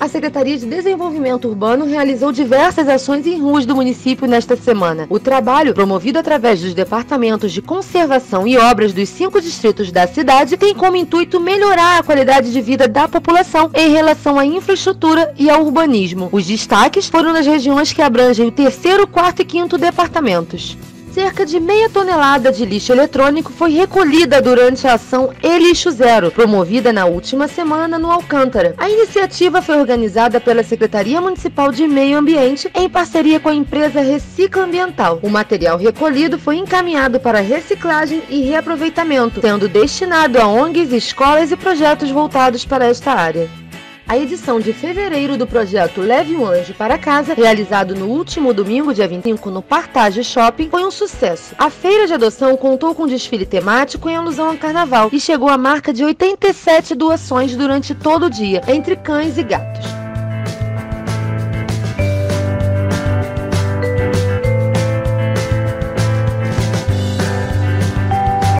A Secretaria de Desenvolvimento Urbano realizou diversas ações em ruas do município nesta semana. O trabalho, promovido através dos departamentos de conservação e obras dos cinco distritos da cidade, tem como intuito melhorar a qualidade de vida da população em relação à infraestrutura e ao urbanismo. Os destaques foram nas regiões que abrangem o terceiro, quarto e quinto departamentos. Cerca de meia tonelada de lixo eletrônico foi recolhida durante a ação E Lixo Zero, promovida na última semana no Alcântara. A iniciativa foi organizada pela Secretaria Municipal de Meio Ambiente em parceria com a empresa Recicla Ambiental. O material recolhido foi encaminhado para reciclagem e reaproveitamento, sendo destinado a ONGs, escolas e projetos voltados para esta área. A edição de fevereiro do projeto Leve um Anjo para Casa, realizado no último domingo, dia 25, no Partage Shopping, foi um sucesso. A feira de adoção contou com desfile temático em alusão ao carnaval e chegou à marca de 87 doações durante todo o dia, entre cães e gatos.